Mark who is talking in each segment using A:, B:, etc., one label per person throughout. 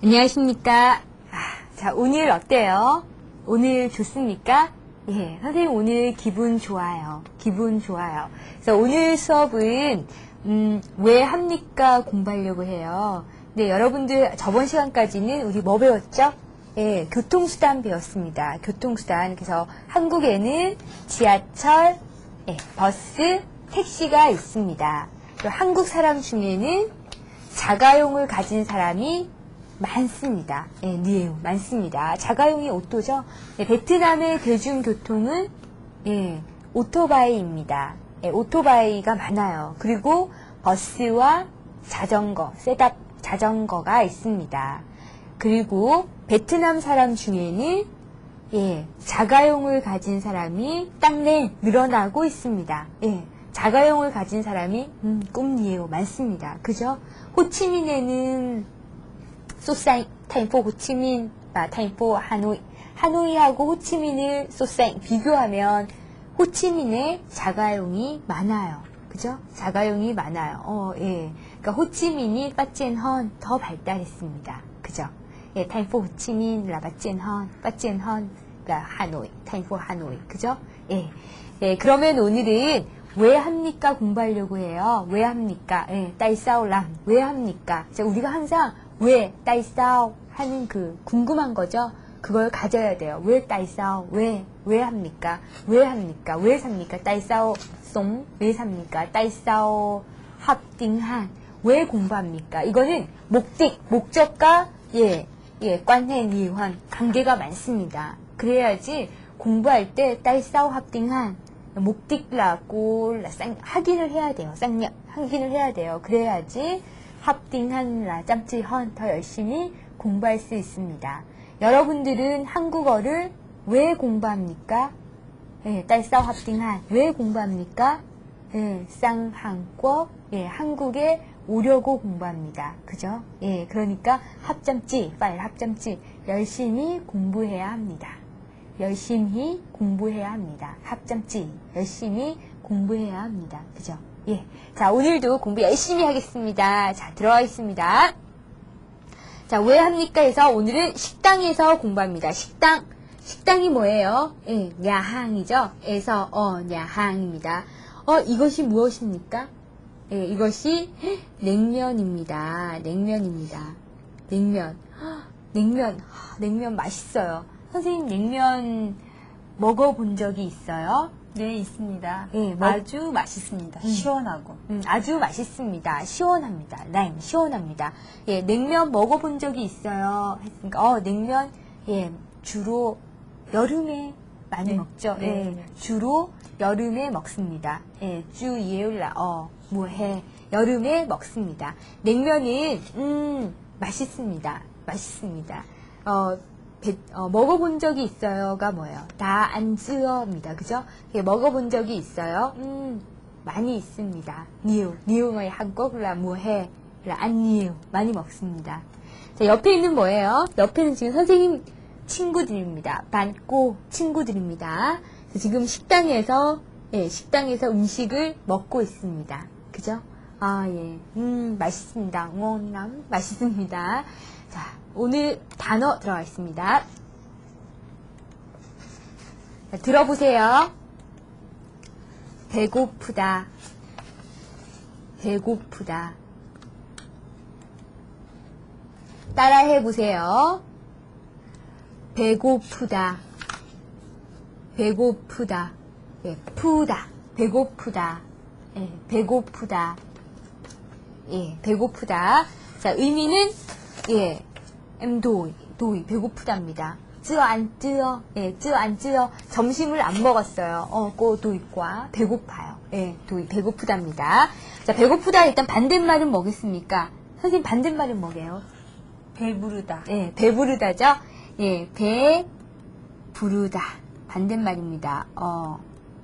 A: 안녕하십니까. 아, 자, 오늘 어때요? 오늘 좋습니까? 예, 선생님 오늘 기분 좋아요. 기분 좋아요. 그래서 오늘 수업은, 음, 왜 합니까? 공부하려고 해요. 네, 여러분들 저번 시간까지는 우리 뭐 배웠죠? 예, 교통수단 배웠습니다. 교통수단. 그래서 한국에는 지하철, 예, 버스, 택시가 있습니다. 그리고 한국 사람 중에는 자가용을 가진 사람이 많습니다. 예, 네, 많습니다. 자가용이 오토죠. 예, 베트남의 대중교통은 예, 오토바이입니다. 예, 오토바이가 많아요. 그리고 버스와 자전거, 셋업 자전거가 있습니다. 그리고 베트남 사람 중에는 예, 자가용을 가진 사람이 땅내 늘어나고 있습니다. 예, 자가용을 가진 사람이 음, 꿈이에요 많습니다. 그죠? 호치민에는 소사인 타임포 호치민, 아, 타임포 하노이, 하노이하고 호치민을 소사인 비교하면 호치민에 자가용이 많아요. 그죠? 자가용이 많아요. 어, 예. 그러니까 호치민이 빠젠헌 더 발달했습니다. 그죠? 예, 타임포 호치민, 라 빠젠헌, 빠젠헌, 라 하노이, 타임포 하노이. 그죠? 예. 예, 그러면 오늘은 왜 합니까? 공부하려고 해요. 왜 합니까? 예, 따이싸오람. 왜 합니까? 자, 우리가 항상 왜, 따이싸오 하는 그 궁금한 거죠? 그걸 가져야 돼요. 왜 따이싸오? 왜, 왜 합니까? 왜 합니까? 왜 삽니까? 따이싸오 송? 왜 삽니까? 따이싸오 합딩한. 왜 공부합니까? 이거는 목적, 목적과, 예, 예, 관해, 니환, 관계가 많습니다. 그래야지 공부할 때 따이싸오 합딩한 목적라고 확인을 해야 돼요. 쌍냥 확인을 해야 돼요. 그래야지 합딩한 라 짬찌 헌 더 열심히 공부할 수 있습니다. 여러분들은 한국어를 왜 공부합니까? 예, 딸싸 합딩한 왜 공부합니까? 예, 쌍한국 예, 한국에 오려고 공부합니다. 그죠? 예, 그러니까 합점지 파일 합점지 열심히 공부해야 합니다. 열심히 공부해야 합니다. 합점지 열심히 공부해야 합니다. 그죠? 예. 자, 오늘도 공부 열심히 하겠습니다. 자, 들어가 있습니다. 자, 왜 합니까? 해서 오늘은 식당에서 공부합니다. 식당. 식당이 뭐예요? 예, 야항이죠? 에서, 어, 야항입니다. 어, 이것이 무엇입니까? 예, 이것이 냉면입니다. 냉면입니다. 냉면. 냉면. 냉면 맛있어요. 선생님, 냉면 먹어본 적이 있어요?
B: 네, 있습니다.
A: 예, 뭐-
B: 아주 맛있습니다.
A: 음.
B: 시원하고.
A: 음, 아주 맛있습니다. 시원합니다. 라임, 시원합니다. 예, 냉면 먹어본 적이 있어요. 했으니까, 어, 냉면, 예, 주로 여름에 많이
B: 네.
A: 먹죠.
B: 네,
A: 예,
B: 네.
A: 주로 여름에 먹습니다. 예, 주, 예울라, 어, 뭐 해. 여름에 먹습니다. 냉면은, 음, 맛있습니다. 맛있습니다. 어, 배- 어, 먹어본 적이 있어요가 뭐예요? 다 안즈어입니다. 그죠? 예, 먹어본 적이 있어요? 음, 많이 있습니다. 니우, 니우의 한국라 뭐해? 안 니우 많이 먹습니다. 자, 옆에 있는 뭐예요? 옆에는 지금 선생님 친구들입니다. 반고 친구들입니다. 지금 식당에서 예, 식당에서 음식을 먹고 있습니다. 그죠? 아, 예. 음, 맛있습니다. 응원남 맛있습니다. 자, 오늘 단어 들어가 있습니다. 자, 들어보세요. 배고프다. 배고프다. 따라해 보세요. 배고프다. 배고프다. 예, 푸다. 배고프다. 예, 배고프다. 예, 배고프다. 자, 의미는, 예, 엠도이, 도이, 배고프답니다. 쯔어, 안 쯔어, 예, 쯔어, 안 쯔어. 점심을 안 먹었어요. 어, 꼬, 도이과, 배고파요. 예, 도이, 배고프답니다. 자, 배고프다, 일단 반대말은 뭐겠습니까? 선생님, 반대말은 뭐게요?
B: 배부르다.
A: 예, 배부르다죠? 예, 배, 부르다. 반대말입니다. 어,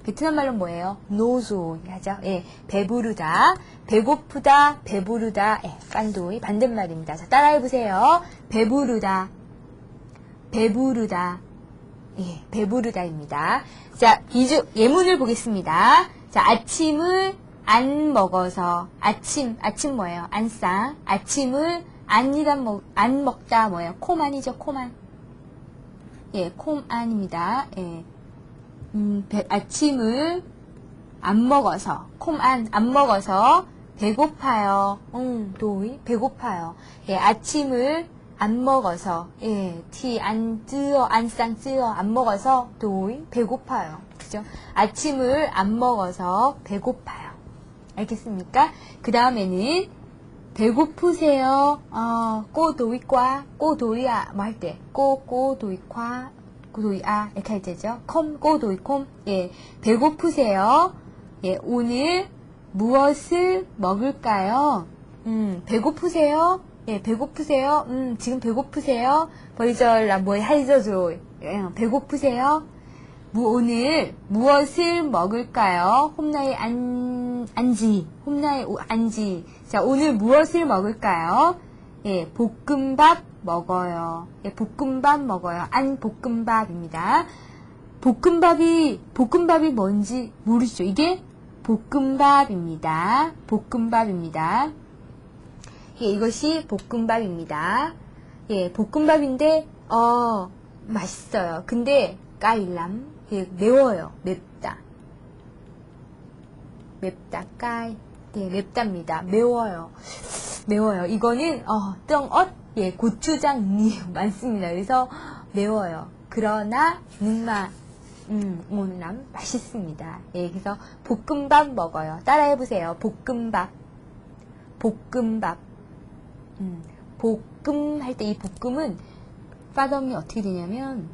A: 베트남 말로 뭐예요? 노소 하죠. 예, 배부르다, 배고프다, 배부르다. 예, 깐도이 반대말입니다. 자, 따라해 보세요. 배부르다, 배부르다. 예, 배부르다입니다. 자, 비주 예문을 보겠습니다. 자, 아침을 안 먹어서 아침 아침 뭐예요? 안상 아침을 안이란 먹, 안 먹다 뭐예요? 콤안이죠, 콤안. 예, 콤안입니다. 예. 음, 배- 아침을 안 먹어서, 콤안, 안 먹어서 배고파요. 음, 도이, 배고파요. 예, 아침을 안 먹어서, 예, 티, 안 쯔어, 안쌍 쯔어, 안 먹어서 도이, 배고파요. 그죠? 아침을 안 먹어서 배고파요. 알겠습니까? 그 다음에는 배고프세요. 어, 꼬도이과, 꼬도이아, 뭐할 때, 꼬, 꼬도이과, 이렇게 할 때죠. 컴, 꼬도이 콤. 예, 배고프세요. 예, 오늘 무엇을 먹을까요? 음, 배고프세요? 예, 배고프세요? 음, 지금 배고프세요? 벌절라, 뭐, 할저조. 예, 배고프세요? 무, 오늘 무엇을 먹을까요? 홈나이 안, 안지. 홈나이 오- 안지. 자, 오늘 무엇을 먹을까요? 예, 볶음밥 먹어요. 예, 볶음밥 먹어요. 안 볶음밥입니다. 볶음밥이, 볶음밥이 뭔지 모르시죠? 이게 볶음밥입니다. 볶음밥입니다. 예, 이것이 볶음밥입니다. 예, 볶음밥인데, 어, 맛있어요. 근데, 까일람, 예, 매워요. 맵다. 맵다, 까이. 네, 맵답니다. 매워요. 매워요. 이거는, 어, 떵엇, 예, 고추장이 많습니다. 그래서, 매워요. 그러나, 눈맛, 음, 온남, 맛있습니다. 예, 그래서, 볶음밥 먹어요. 따라해 보세요. 볶음밥. 볶음밥. 음, 볶음 할 때 이 볶음은 파덤이 어떻게 되냐면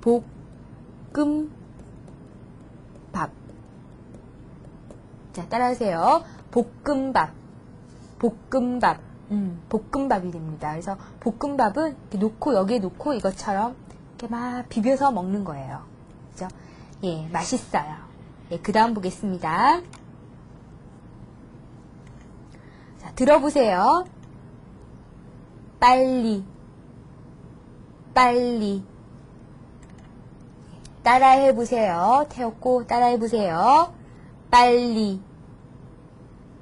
A: 볶음 밥. 자, 따라하세요. 볶음밥. 볶음밥. 음, 볶음밥이 됩니다. 그래서 볶음밥은 이렇게 놓고 여기에 놓고 이것처럼 이렇게 막 비벼서 먹는 거예요. 그죠? 예, 맛있어요. 예, 그 다음 보겠습니다. 자, 들어보세요. 빨리, 빨리. 따라해 보세요. 태웠고 따라해 보세요. 빨리,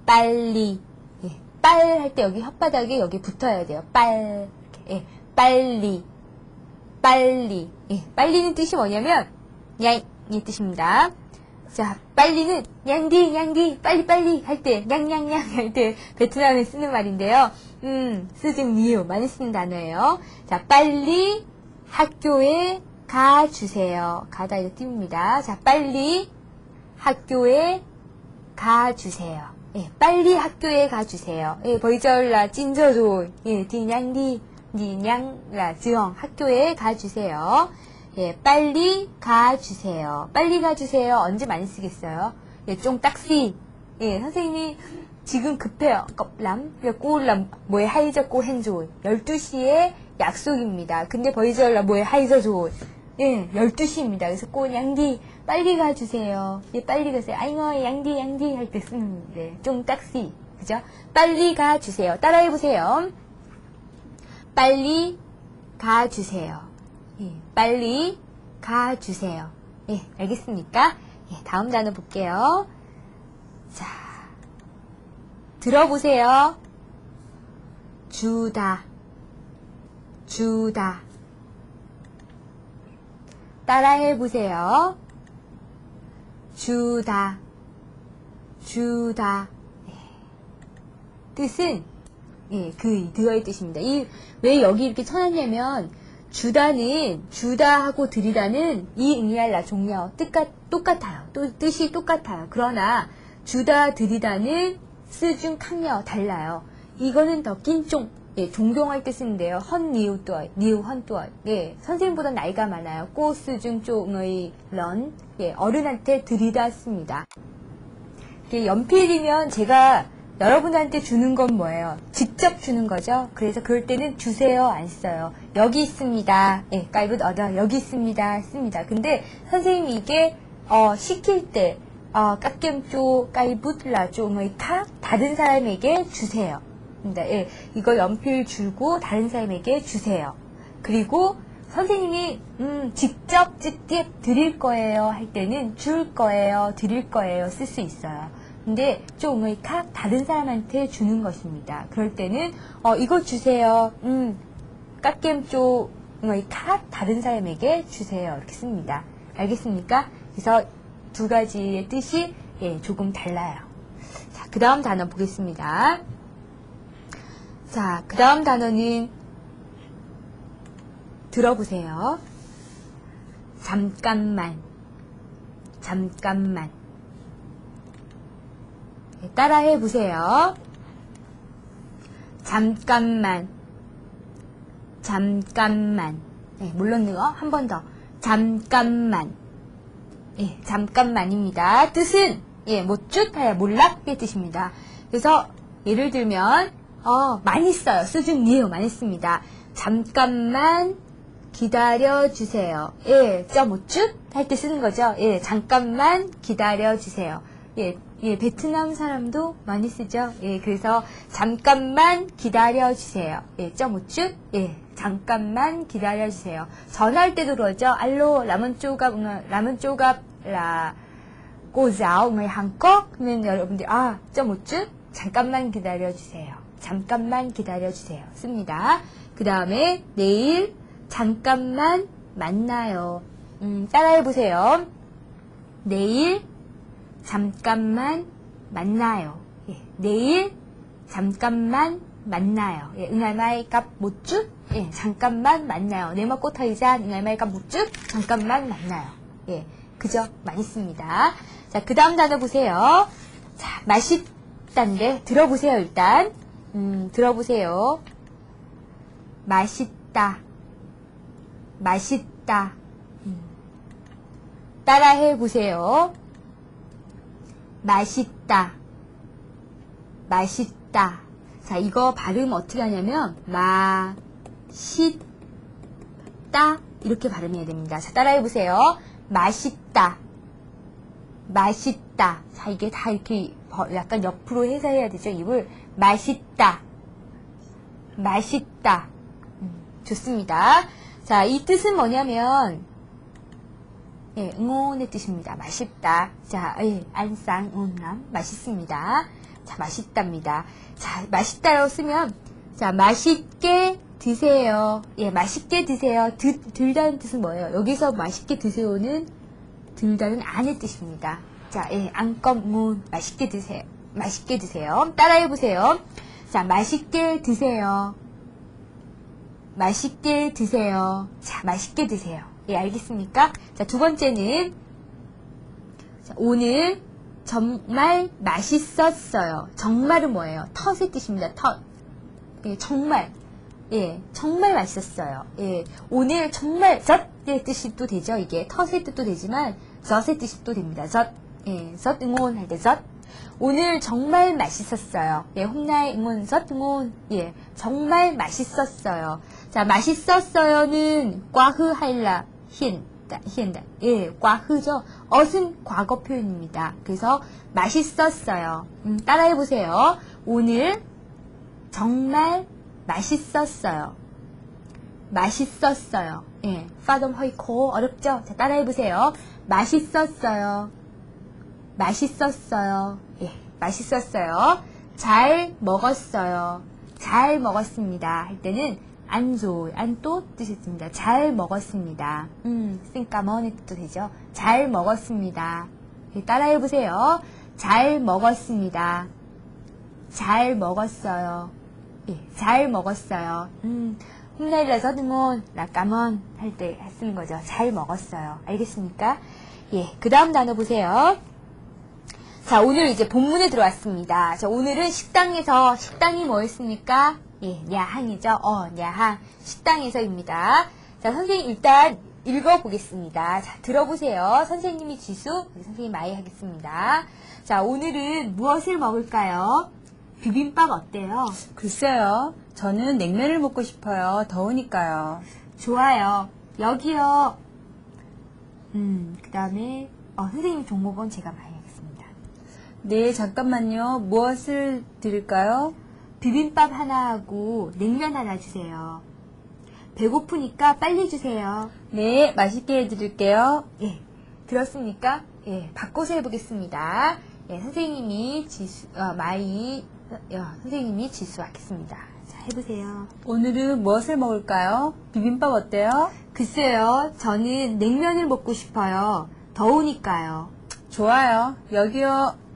A: 빨리. 예, 빨할 때 여기 혓바닥에 여기 붙어야 돼요. 빨, 예, 빨리, 빨리. 예, 빨리는 뜻이 뭐냐면 양, 이 뜻입니다. 자, 빨리는 냥디 냥디 빨리 빨리 할때 냥냥냥 할때 베트남에 쓰는 말인데요. 음, 쓰증 니유 많이 쓰는 단어예요. 자, 빨리 학교에 가 주세요. 가다 이렇게 띄웁니다. 자, 빨리 학교에 가 주세요. 예, 빨리 학교에 가 주세요. 예, 벌절라 찐저조 예, 디냥디 니냥라 지영 학교에 가 주세요. 예, 빨리 가주세요. 빨리 가주세요. 언제 많이 쓰겠어요? 예, 좀 딱시. 예, 선생님이 지금 급해요. 껍람, 꼬울람, 뭐에 하이저꼬 hen조 12시에 약속입니다. 근데 버이저라 뭐에 하이저조 예, 12시입니다. 그래서 꼬 양디, 빨리 가주세요. 예, 빨리 가세요. 아잉어, 양디, 양디 할 때 쓰는데, 좀 딱시. 그죠? 빨리 가주세요. 따라해보세요. 빨리 가주세요. 예, 빨리 가주세요. 예, 알겠습니까? 예, 다음 단어 볼게요. 자, 들어보세요. 주다, 주다. 따라해 보세요. 주다, 주다. 예. 뜻은 예, 그 드어의 뜻입니다. 이 왜 여기 이렇게 쳐놨냐면 주다는 주다 하고 들이다는 이 응이알라 종려 뜻같 똑같아요. 또 뜻이 똑같아요. 그러나 주다 들이다는 쓰중 강려 달라요. 이거는 더 낀종 예, 존경할 때 쓰는데요. 헌 니우 또이 니우 헌 또이 예, 선생님보다 나이가 많아요. 꼬 쓰중 쪽의 런 예, 어른한테 들이다 씁니다. 이게 연필이면 제가 여러분한테 주는 건 뭐예요? 직접 주는 거죠. 그래서 그럴 때는 주세요 안 써요. 여기 있습니다. 예, 깔붓 얻어 여기 있습니다. 씁니다. 근데 선생님이 이게 어, 시킬 때 어, 깍겜쪼 깔붓 라 쪼의 타 다른 사람에게 주세요. 입니다. 예, 이거 연필 주고 다른 사람에게 주세요. 그리고 선생님이 음, 직접 직접 드릴 거예요 할 때는 줄 거예요, 드릴 거예요 쓸 수 있어요. 근데 좀 의카 다른 사람한테 주는 것입니다. 그럴 때는 어 이거 주세요. 음 깎겜 좀 의카 다른 사람에게 주세요. 이렇게 씁니다. 알겠습니까? 그래서 두 가지의 뜻이 예, 조금 달라요. 자, 그 다음 단어 보겠습니다. 자, 그 다음 단어는 들어보세요. 잠깐만. 잠깐만. 네, 따라해 보세요. 잠깐만. 잠깐만. 네, 물론 이거 한 번 더. 잠깐만. 예, 잠깐만입니다. 뜻은 예, 못쭉 하야 몰락의 뜻입니다. 그래서 예를 들면 어, 많이 써요. 수준이에요. 많이 씁니다. 잠깐만 기다려 주세요. 예, 저 못쭉 할 때 쓰는 거죠. 예, 잠깐만 기다려 주세요. 예, 예, 베트남 사람도 많이 쓰죠. 예, 그래서 잠깐만 기다려 주세요. 예, 저 못쭉 예, 잠깐만 기다려 주세요. 전화할 때도 그러죠. 알로 라면 쪼갑 라면 쪼갑 라 꼬자오 뭐 한꺼 그러면 여러분들 아, 저 못쭉 잠깐만 기다려 주세요. 잠깐만 기다려 주세요. 씁니다. 그 다음에 내일 잠깐만 만나요. 음, 따라해 보세요. 내일 잠깐만 만나요. 예, 내일 잠깐만 만나요. 예, 응알마이 값 못쭉? 예, 잠깐만 만나요. 네마 꽃하이자 응알마이 값 못쭉? 잠깐만 만나요. 예, 그죠? 많이 씁니다. 자, 그 다음 단어 보세요. 자, 맛있단데, 들어보세요, 일단. 음, 들어보세요. 맛있다. 맛있다. 음. 따라해 보세요. 맛있다. 맛있다. 자, 이거 발음 어떻게 하냐면, 맛있다. 이렇게 발음해야 됩니다. 자, 따라해 보세요. 맛있다. 맛있다. 자, 이게 다 이렇게 버- 약간 옆으로 해서 해야 되죠, 입을. 맛있다. 맛있다. 음, 좋습니다. 자, 이 뜻은 뭐냐면, 예, 응원의 뜻입니다. 맛있다. 자, 예, 안상, 응남, 맛있습니다. 자, 맛있답니다. 자, 맛있다라고 쓰면, 자, 맛있게 드세요. 예, 맛있게 드세요. 드, 들다는 뜻은 뭐예요? 여기서 맛있게 드세요는 들다는 안의 뜻입니다. 자, 예, 안껌문 맛있게 드세요. 맛있게 드세요. 따라해 보세요. 자, 맛있게 드세요. 맛있게 드세요. 자, 맛있게 드세요. 예, 알겠습니까? 자, 두 번째는 자, 오늘 정말 맛있었어요. 정말은 뭐예요? 텃의 뜻입니다. 텃. 예, 정말. 예, 정말 맛있었어요. 예, 오늘 정말 젖의 뜻이 또 되죠. 이게 텃의 뜻도 되지만 젖의 뜻이 또 됩니다. 젖. 예, 젖 응원할 때 젖. 오늘 정말 맛있었어요. 예, 홈나의 응원 젖 응원. 예, 정말 맛있었어요. 자, 맛있었어요는 과흐 할라 힌. 힌다. 예, 과흐죠. 어은 과거 표현입니다. 그래서 맛있었어요. 음, 따라해 보세요. 오늘 정말 맛있었어요. 맛있었어요. 예, 파덤 허이코 어렵죠? 자, 따라해 보세요. 맛있었어요. 맛있었어요. 예, 맛있었어요. 잘 먹었어요. 잘 먹었습니다. 할 때는 안조, 안또 뜻이 있습니다. 잘 먹었습니다. 음, 쓰니까머니 뜻도 되죠. 잘 먹었습니다. 예, 따라해 보세요. 잘 먹었습니다. 잘 먹었어요. 예, 잘 먹었어요. 음, 홈라일라서 등온, 라까먼 할 때 쓰는 거죠. 잘 먹었어요. 알겠습니까? 예, 그 다음 단어 보세요. 자, 오늘 이제 본문에 들어왔습니다. 자, 오늘은 식당에서, 식당이 뭐였습니까? 예, 야항이죠. 어, 야항. 식당에서입니다. 자, 선생님 일단 읽어보겠습니다. 자, 들어보세요. 선생님이 지수, 선생님 마이 하겠습니다. 자, 오늘은 무엇을 먹을까요? 비빔밥 어때요?
B: 글쎄요. 저는 냉면을 먹고 싶어요. 더우니까요.
A: 좋아요. 여기요. 음, 그 다음에, 어, 선생님 종업원은 제가 하겠습니다.
B: 네, 잠깐만요. 무엇을 드릴까요?
A: 비빔밥 하나 하고 냉면 하나 주세요. 배고프니까 빨리 주세요.
B: 네, 맛있게 해드릴게요.
A: 예, 들었습니까? 예, 바꿔서 해보겠습니다. 예, 선생님이 지수, 어, 마이, 어, 선생님이 지수하겠습니다. 자, 해보세요.
B: 오늘은 무엇을 먹을까요? 비빔밥 어때요?
A: 글쎄요, 저는 냉면을 먹고 싶어요. 더우니까요.
B: 좋아요. 여기요.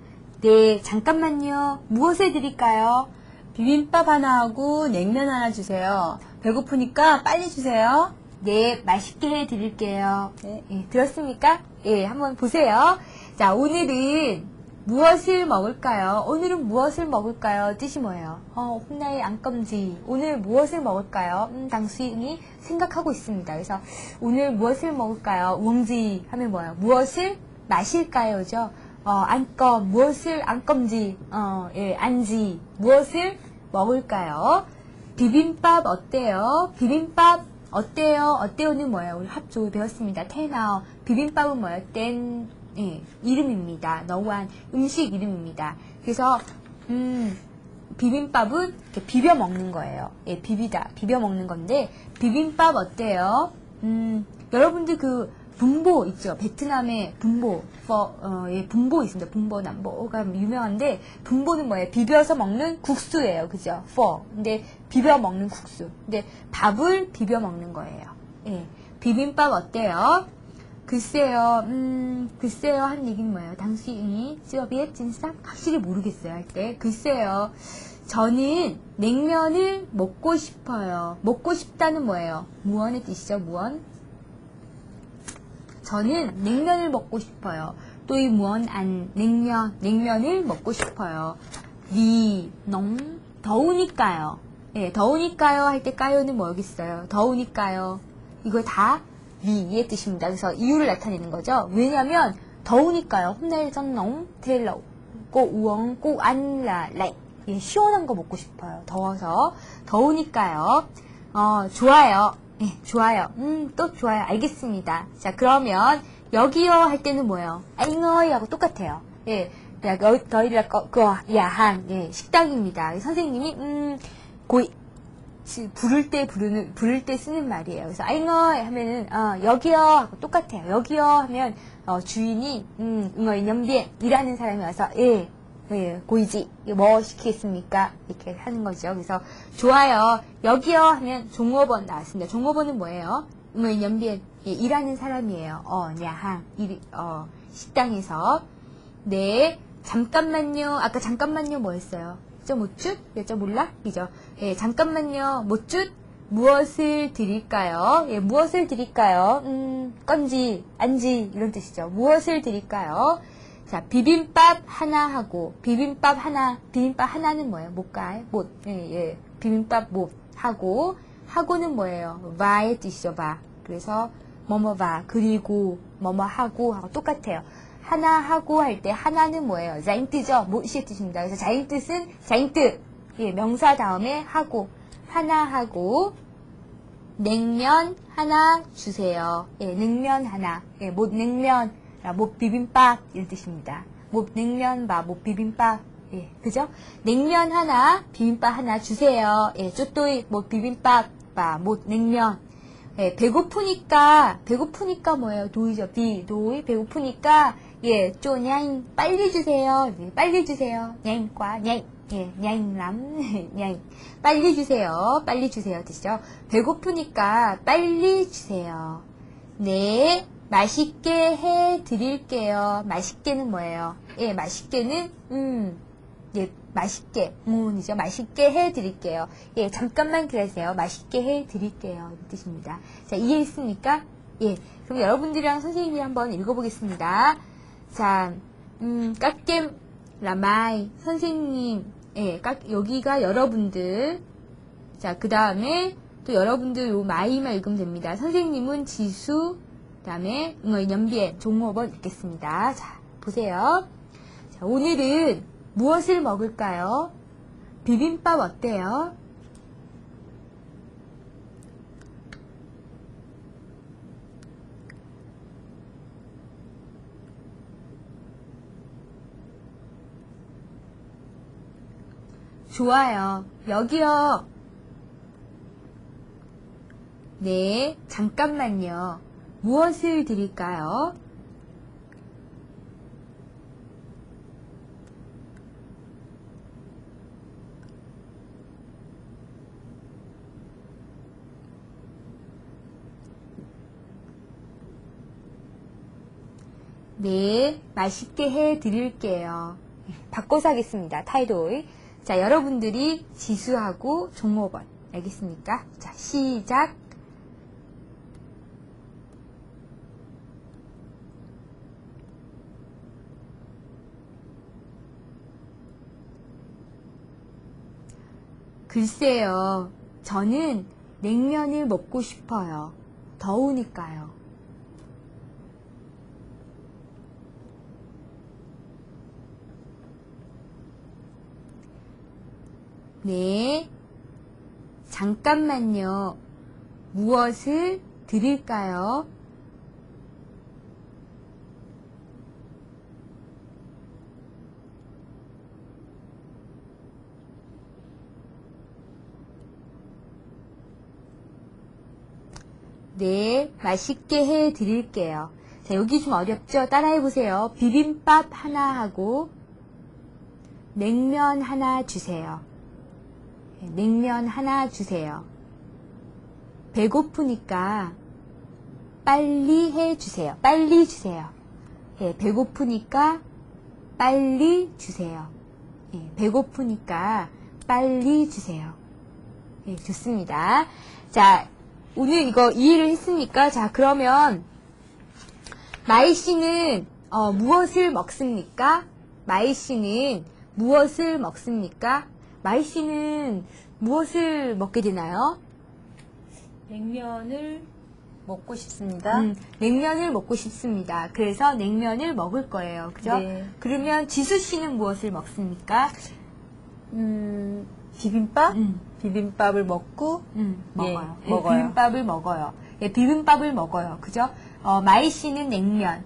A: 네, 잠깐만요. 무엇을 드릴까요?
B: 비빔밥 하나 하고 냉면 하나 주세요. 배고프니까 빨리 주세요.
A: 네, 맛있게 해 드릴게요.
B: 네.
A: 예, 들었습니까? 예, 한번 보세요. 자, 오늘은 무엇을 먹을까요? 오늘은 무엇을 먹을까요? 뜻이 뭐예요? 어, 혼나의 안검지. 오늘 무엇을 먹을까요? 음, 당수인이 생각하고 있습니다. 그래서 오늘 무엇을 먹을까요? 우엉지 하면 뭐예요? 무엇을 마실까요?죠? 어, 안검, 무엇을 안검지, 어, 예, 안지, 무엇을 먹을까요? 비빔밥 어때요? 비빔밥 어때요? 어때요는 뭐예요? 우리 합조 배웠습니다. 테나오. 비빔밥은 뭐예요? 땐 예, 이름입니다. 너무한 음식 이름입니다. 그래서 음, 비빔밥은 이렇게 비벼 먹는 거예요. 예, 비비다. 비벼 먹는 건데 비빔밥 어때요? 음, 여러분들 그 분보 있죠? 베트남의 분보, 어, 어, 예, 분보 있습니다. 분보 남보가 유명한데 분보는 뭐예요? 비벼서 먹는 국수예요, 그죠? pho. 근데 비벼 먹는 국수. 근데 밥을 비벼 먹는 거예요. 예, 비빔밥 어때요? 글쎄요, 음, 글쎄요 한 얘기는 뭐예요? 당신이 찌어비의 찐싹 확실히 모르겠어요 할 때. 글쎄요, 저는 냉면을 먹고 싶어요. 먹고 싶다는 뭐예요? 무언의 뜻이죠, 무언? 저는 냉면을 먹고 싶어요. 또이 무언 안 냉면 냉면을 먹고 싶어요. 리, 농 더우니까요. 예, 더우니까요 할 때 까요는 뭐겠어요? 더우니까요. 이거 다 위의 뜻입니다. 그래서 이유를 나타내는 거죠. 왜냐면 더우니까요. 홈날 전농 테일러 꼭 우엉 꼭 안라 라이 예, 시원한 거 먹고 싶어요. 더워서 더우니까요. 어, 좋아요. 예, 좋아요. 음, 또 좋아요. 알겠습니다. 자, 그러면 여기요 할 때는 뭐예요? 아잉어이 하고 똑같아요. 예. 야, 너희들 거, 그, 야한, 예, 식당입니다. 선생님이, 음, 고이, 지- 부를 때 부르는, 부를 때 쓰는 말이에요. 그래서 아잉어이 하면은, 어, 여기요 하고 똑같아요. 여기요 하면, 어, 주인이, 음, 응어이 연비에 일하는 사람이 와서, 예, 예, 고이지, 뭐 시키겠습니까? 이렇게 하는 거죠. 그래서, 좋아요. 여기요 하면 종업원 나왔습니다. 종업원은 뭐예요? 뭐, 연비에 예, 일하는 사람이에요. 어, 야한, 일, 어, 식당에서. 네, 잠깐만요. 아까 잠깐만요 뭐였어요? 저 못쭌? 예, 저 몰라? 이죠? 예, 잠깐만요. 못쭌? 무엇을 드릴까요? 예, 무엇을 드릴까요? 음, 건지, 안지, 이런 뜻이죠. 무엇을 드릴까요? 자, 비빔밥 하나 하고, 비빔밥 하나, 비빔밥 하나는 뭐예요? 못갈? 못, 예, 예. 비빔밥 못 하고, 하고는 뭐예요? 바의 뜻이죠, 바. 그래서, 뭐뭐 바, 그리고, 뭐뭐 하고, 하고 똑같아요. 하나 하고 할 때, 하나는 뭐예요? 자인뜨죠? 못이의 뜻입니다. 그래서 자인뜻은 자인뜨. 예, 명사 다음에 하고, 하나 하고, 냉면 하나 주세요. 예, 냉면 하나. 예, 못 냉면, 아, 못 비빔밥 이런 뜻입니다. 못 냉면 바, 못 비빔밥. 예, 그죠? 냉면 하나, 비빔밥 하나 주세요. 예, 쪼또이 못 비빔밥 바, 못 냉면. 예, 배고프니까 배고프니까 뭐예요? 도이죠. 비, 도이 배고프니까 예, 쪼냥 빨리 주세요. 네, 빨리 주세요. 냥과 냥. 예, 냥람, 냥. 빨리 주세요. 빨리 주세요. 뜻이죠. 배고프니까 빨리 주세요. 네, 맛있게 해 드릴게요. 맛있게는 뭐예요? 예, 맛있게는 음, 예, 맛있게 문이죠. 맛있게 해 드릴게요. 예, 잠깐만 기다리세요. 맛있게 해 드릴게요. 이 뜻입니다. 자, 이해했습니까? 예, 그럼 여러분들이랑 선생님이 한번 읽어 보겠습니다. 자, 음, 깍겜 라마이 선생님, 예, 깍, 여기가 여러분들. 자, 그 다음에 또 여러분들 요 마이만 읽으면 됩니다. 선생님은 지수, 그 다음에 뭐 연비에 종업원 읽겠습니다. 자, 보세요. 자, 오늘은 무엇을 먹을까요? 비빔밥 어때요? 좋아요. 여기요. 네, 잠깐만요. 무엇을 드릴까요? 네, 맛있게 해 드릴게요. 바꿔서 하겠습니다. 타이도이. 자, 여러분들이 지수하고 종목원 알겠습니까? 자, 시작. 글쎄요, 저는 냉면을 먹고 싶어요. 더우니까요. 네, 잠깐만요. 무엇을 드릴까요? 네, 맛있게 해 드릴게요. 자, 여기 좀 어렵죠? 따라해 보세요. 비빔밥 하나 하고 냉면 하나 주세요. 네, 냉면 하나 주세요. 배고프니까 빨리 해 주세요. 빨리 주세요. 예, 배고프니까 빨리 주세요. 예, 배고프니까 빨리 주세요. 예, 좋습니다. 자, 오늘 이거 이해를 했습니까? 자, 그러면 마이 씨는 어, 무엇을 먹습니까? 마이 씨는 무엇을 먹습니까? 마이 씨는 무엇을 먹게 되나요?
B: 냉면을 먹고 싶습니다.
A: 음, 냉면을 먹고 싶습니다. 그래서 냉면을 먹을 거예요. 그죠?
B: 네.
A: 그러면 지수 씨는 무엇을 먹습니까?
B: 음, 비빔밥?
A: 음.
B: 비빔밥을 먹고
A: 음,
B: 예,
A: 먹어요. 예,
B: 먹어요.
A: 비빔밥을 먹어요. 예, 비빔밥을 먹어요. 그죠? 어, 마이 씨는 냉면,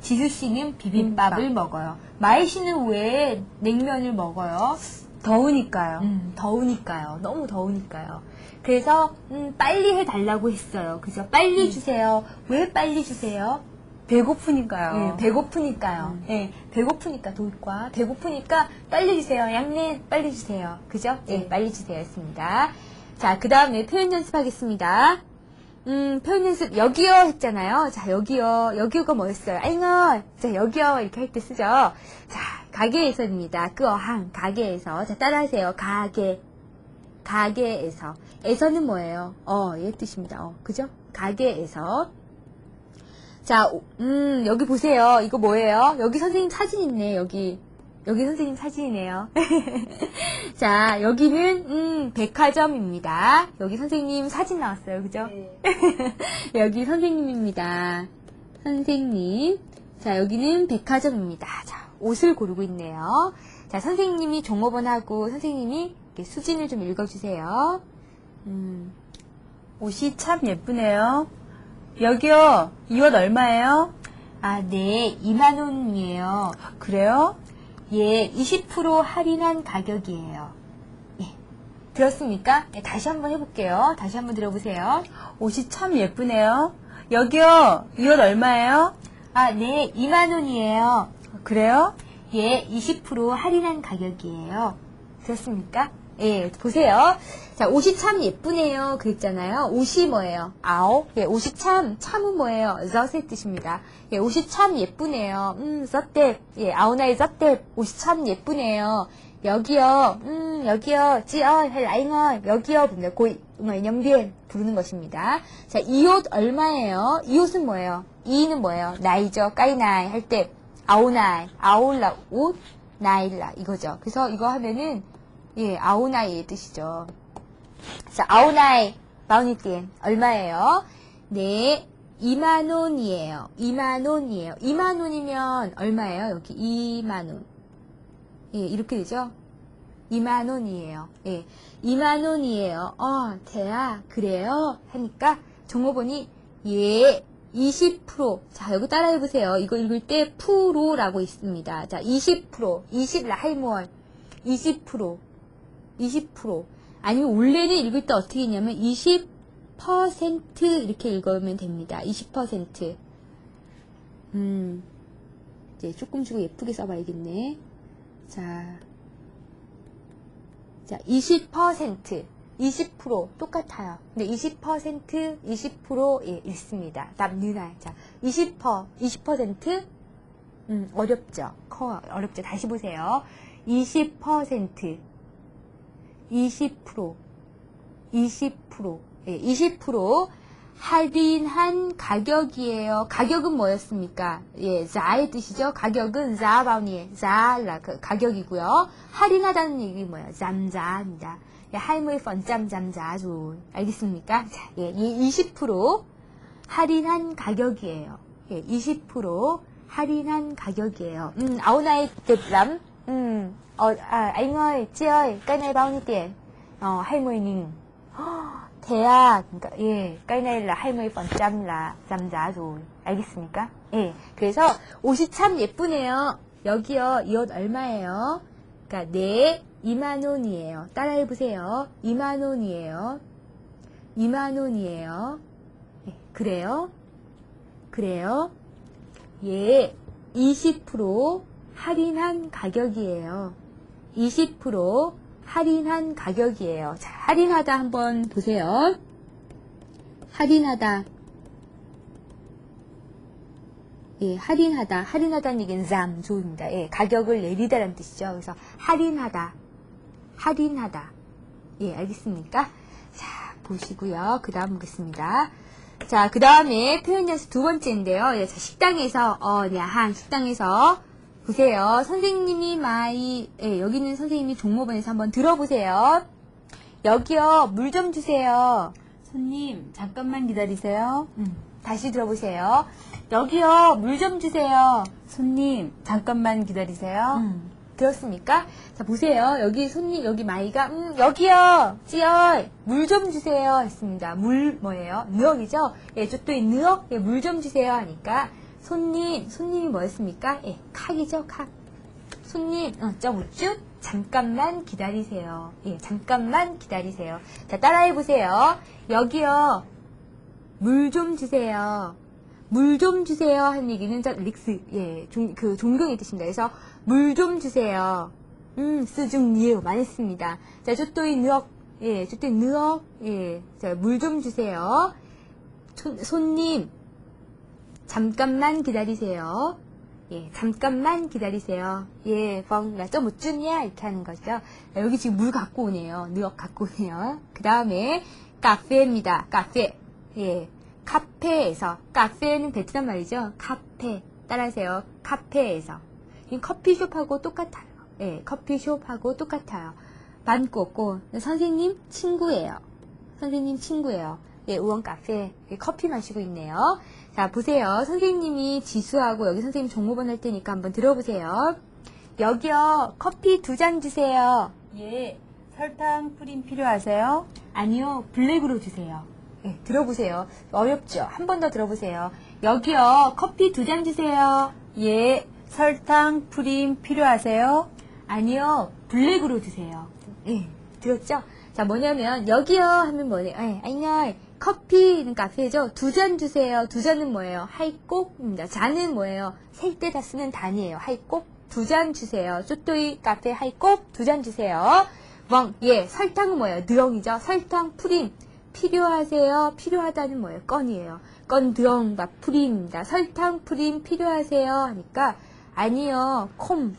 A: 지수 씨는 비빔밥을
B: 비빔밥.
A: 먹어요. 마이 씨는 왜 냉면을 먹어요?
B: 더우니까요.
A: 음, 더우니까요. 너무 더우니까요. 그래서 음, 빨리 해달라고 했어요. 그죠? 빨리
B: 음.
A: 주세요. 왜 빨리 주세요?
B: 배고프니까요.
A: 예, 배고프니까요.
B: 음.
A: 예, 배고프니까 đói quá 배고프니까 빨리 주세요. 냉면 빨리 주세요. 그죠? 예,
B: 네.
A: 빨리 주세요였습니다. 자, 그 다음에 표현 연습하겠습니다. 음, 표현 연습 여기요 했잖아요. 자, 여기요. 여기요가 뭐였어요? 아잉어. 자, 여기요 이렇게 할 때 쓰죠. 자, 가게에서입니다. 그 어항 가게에서. 자, 따라하세요. 가게. 가게에서. 에서는 뭐예요? 어, 얘 뜻입니다. 어, 그죠? 가게에서. 자, 오- 음, 여기 보세요. 이거 뭐예요? 여기 선생님 사진 있네, 여기. 여기 선생님 사진이네요. 자, 여기는, 음, 백화점입니다. 여기 선생님 사진 나왔어요. 그죠?
B: 네.
A: 여기 선생님입니다. 선생님. 자, 여기는 백화점입니다. 자, 옷을 고르고 있네요. 자, 선생님이 종업원하고 선생님이 수진을 좀 읽어주세요. 음,
B: 옷이 참 예쁘네요. 여기요. 이 옷 얼마예요?
A: 아, 네, 2만 원이에요.
B: 그래요?
A: 예, 20% 할인한 가격이에요. 예. 들었습니까? 예, 다시 한번 해볼게요. 다시 한번 들어보세요.
B: 옷이 참 예쁘네요. 여기요. 이 옷 얼마예요?
A: 아, 네, 2만 원이에요.
B: 그래요?
A: 예, 20% 할인한 가격이에요. 들었습니까? 예, 보세요. 자, 옷이 참 예쁘네요. 그랬잖아요. 옷이 뭐예요? 아오. 예, 옷이 참, 참은 뭐예요? 젖의 뜻입니다. 예, 옷이 참 예쁘네요. 음, 젖대. 예, 아오나의 젖대. 옷이 참 예쁘네요. 여기요. 음, 여기요. 찌어, 라잉어. 여기요. 분들 고이, 연비엔 부르는 것입니다. 자, 이 옷 얼마예요? 이 옷은 뭐예요? 이는 뭐예요? 나이죠. 까이나이 할 때. 아오나이, 아올라 옷, 나일라 이거죠. 그래서 이거 하면은 예, 아오나이의 뜻이죠. 자, 아오나이 마우니띠엔 얼마예요? 네, 2만 원이에요. 2만 원이에요. 2만 원이면 얼마예요? 여기 2만 원. 예, 이렇게 되죠? 2만 원이에요. 예, 2만 원이에요. 어, 대야, 그래요? 하니까 종업원이 예, 20%. 자, 여기 따라 해 보세요. 이거 읽을 때 프로라고 있습니다. 자, 20%, 20 라이몰, 20%, 20%. 아니면 원래는 읽을 때 어떻게 했냐면 20% 이렇게 읽으면 됩니다. 20%. 음, 이제 조금 주고 예쁘게 써봐야겠네. 자, 자, 20%, 20% 똑같아요. 근데 20%, 20% 예, 있습니다. 답 누나. 자, 20%, 20%, 음, 어렵죠. 커, 어렵죠. 다시 보세요. 20%, 20%, 20%, 예, 20% 할인한 가격이에요. 가격은 뭐였습니까? 예, 자의 뜻이죠. 가격은 자바운이에 자라 그 가격이고요. 할인하다는 얘기 뭐예요? 잠자입니다. 예, 할머니 펀짬 잠자주 알겠습니까? 자, 예, 이 20% 할인한 가격이에요. 예, 20% 할인한 가격이에요. 음, đẹp lắm. 음, ờ, à, anh ơi, chị ơi, cây này bao nhiêu tiền? Ờ, 20.000. Thế à, 그러니까, 예, cây này là 20% là giảm giá rồi. 알겠습니까? 예, 그래서 옷이 참 예쁘네요. 여기요, 이 옷 얼마예요? 그러니까, 네, 2만 원이에요. 따라해 보세요. 2만 원이에요. 2만 원이에요. 예, 그래요? 그래요? 예, 20% 할인한 가격이에요. 20% 할인한 가격이에요. 자, 할인하다 한번 보세요. 할인하다. 예, 할인하다. 할인하다는 얘기는 잠 조입니다. 예, 가격을 내리다라는 뜻이죠. 그래서 할인하다. 할인하다. 예, 알겠습니까? 자, 보시고요. 그 다음 보겠습니다. 자, 그 다음에 표현 연습 두 번째인데요. 예, 자, 식당에서, 어, 야한, 식당에서, 보세요. 선생님이 마이, 예, 여기 있는 선생님이 종업원에서 한번 들어보세요. 여기요, 물 좀 주세요.
B: 손님, 잠깐만 기다리세요.
A: 음, 다시 들어보세요. 여기요, 물 좀 주세요.
B: 손님, 잠깐만 기다리세요.
A: 음, 들었습니까? 자, 보세요. 여기 손님, 여기 마이가, 음, 여기요, chị ơi, 물좀 주세요. 했습니다. 물, 뭐예요? nước이죠? 예, cho tôi nước, 예, 물 좀 주세요. 하니까, 손님, 손님이 뭐였습니까? 예, 칵이죠, 칵. 손님, 어, 좀 우쭈? 잠깐만 기다리세요. 예, 잠깐만 기다리세요. 자, 따라해 보세요. 여기요, 물 좀 주세요. 물 좀 주세요. 하는 얘기는 저 릭스, 예, 종, 그 존경의 뜻입니다. 그래서 물 좀 주세요. 음, 쓰중니요. 많이 씁니다. 자, 저또이 느억, 예, 저또이 느억, 예, 자, 물 좀 주세요. 손, 손님, 잠깐만 기다리세요. 예, 잠깐만 기다리세요. 예, 펑, 나좀 못 주냐? 이렇게 하는 거죠. 자, 여기 지금 물 갖고 오네요. 느억 갖고 오네요. 그 다음에, 카페입니다. 카페. 예, 카페에서. 카페는 베트남 말이죠. 카페. 따라하세요. 카페에서. 이 커피숍하고 똑같아요. 예, 커피숍하고 똑같아요. 반꼬꼬. 선생님 친구예요. 선생님 친구예요. 예, 우원 카페. 예, 커피 마시고 있네요. 자, 보세요. 선생님이 지수하고 여기 선생님 종목원 할 테니까 한번 들어보세요. 여기요, 커피 두 잔 주세요.
B: 예, 설탕 프림 필요하세요?
A: 아니요, 블랙으로 주세요. 예, 들어보세요. 어렵죠? 한 번 더 들어보세요. 여기요, 커피 두 잔 주세요.
B: 예, 설탕 프림 필요하세요?
A: 아니요, 블랙으로 주세요. 예, 들었죠? 자, 뭐냐면, 여기요 하면 뭐예요? 예, 아니요, 커피는 카페죠? 두 잔 주세요. 두 잔은 뭐예요? 하이꼭입니다. 잔은 뭐예요? 셀 때 다 쓰는 단이에요. 하이꼭. 두잔 주세요. 쪼또이 카페 하이꼭 두잔 주세요. 멍, 예, 설탕은 뭐예요? 드렁이죠? 설탕, 프림. 필요하세요? 필요하다는 뭐예요? 건이에요. 건, 드렁, 막, 프림입니다. 설탕, 프림 필요하세요? 하니까, 아니요, 콤.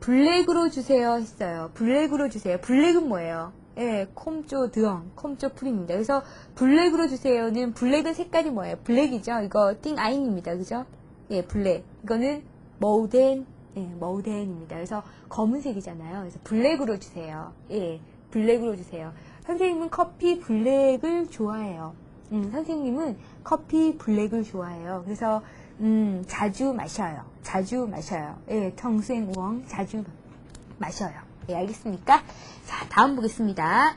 A: 블랙으로 주세요 했어요. 블랙으로 주세요. 블랙은 뭐예요? 예, không cho đường, không cho 프림입니다. 그래서 블랙으로 주세요는 블랙은 색깔이 뭐예요? 블랙이죠. 이거 tiếng Anh입니다. 그죠? 예, 블랙. 이거는 màu đen, 예, màu đen입니다. 그래서 검은색이잖아요. 그래서 블랙으로 주세요. 예, 블랙으로 주세요. 선생님은 커피 블랙을 좋아해요. 음, 선생님은 커피 블랙을 좋아해요. 그래서 음, 자주 마셔요. 자주 마셔요. 예, 텅수행 우엉 자주 마셔요. 예, 알겠습니까? 자, 다음 보겠습니다.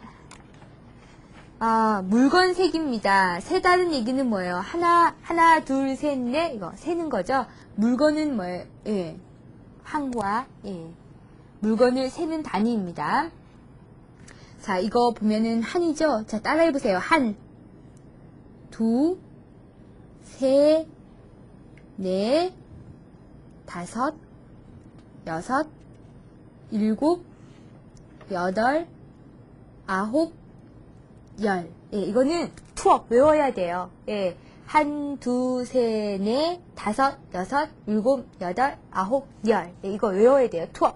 A: 아, 물건 색입니다. 세다는 얘기는 뭐예요? 하나, 하나, 둘, 셋, 넷, 이거, 세는 거죠? 물건은 뭐예요? 예, 한과, 예, 물건을 세는 단위입니다. 자, 이거 보면은 한이죠? 자, 따라해보세요. 한, 두, 세, 넷, 다섯, 여섯, 일곱, 여덟, 아홉, 열. 예, 이거는 투억 외워야 돼요. 예. 한, 두, 세, 넷, 다섯, 여섯, 일곱, 여덟, 아홉, 열. 예, 이거 외워야 돼요. 투어.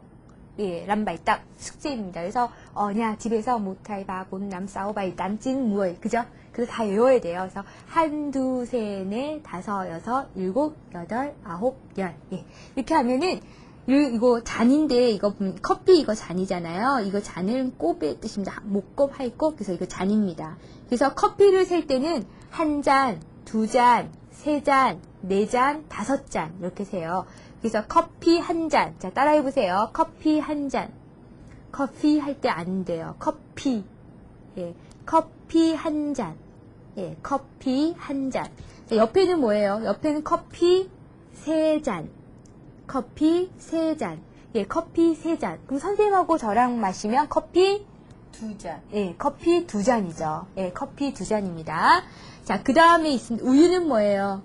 A: 예, 람바이딱 숙제입니다. 그래서 어냐 집에서 못하이바 본남 싸우바이 남찐 무얼 그죠? 그래서 다 외워야 돼요. 그래서 한, 두, 세, 넷, 다섯, 여섯, 일곱, 여덟, 아홉, 열. 예, 이렇게 하면은 이- 이거 잔인데 이거 커피 이거 잔이잖아요. 이거 잔은 꼽의 뜻입니다. 목꼽, 할꼽 그래서 이거 잔입니다. 그래서 커피를 셀 때는 한 잔, 두 잔, 세 잔, 네 잔, 다섯 잔 이렇게 세요. 그래서 커피 한 잔. 자, 따라해 보세요. 커피 한 잔. 커피 할 때 안 돼요. 커피. 예. 커피 한 잔. 예. 커피 한 잔. 자, 옆에는 뭐예요? 옆에는 커피 세 잔. 커피 세 잔. 예, 커피 세 잔. 그럼 선생님하고 저랑 마시면 커피
B: 두 잔.
A: 예, 커피 두 잔이죠. 예, 커피 두 잔입니다. 자, 그 다음에 있습니다. 우유는 뭐예요?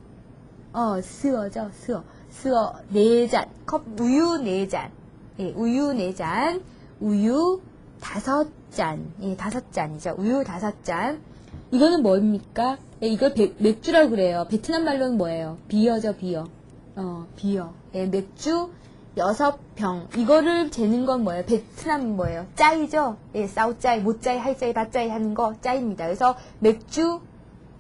A: 어, sữa죠, sữa. sữa, 네 잔. 컵, 우유 네 잔. 예, 우유 네 잔. 우유 다섯 잔. 예, 다섯 잔이죠. 우유 다섯 잔. 이거는 뭡니까? 예, 이걸 배- 맥주라고 그래요. 베트남 말로는 뭐예요? bia죠, bia. 어, bia. 예, 맥주 여섯 병. 이거를 재는 건 뭐예요? 베트남 뭐예요? chai죠? 예, 싸우짜이, 못짜이, 할짜이, 바짜이 하는 거 짜입니다. 그래서 맥주,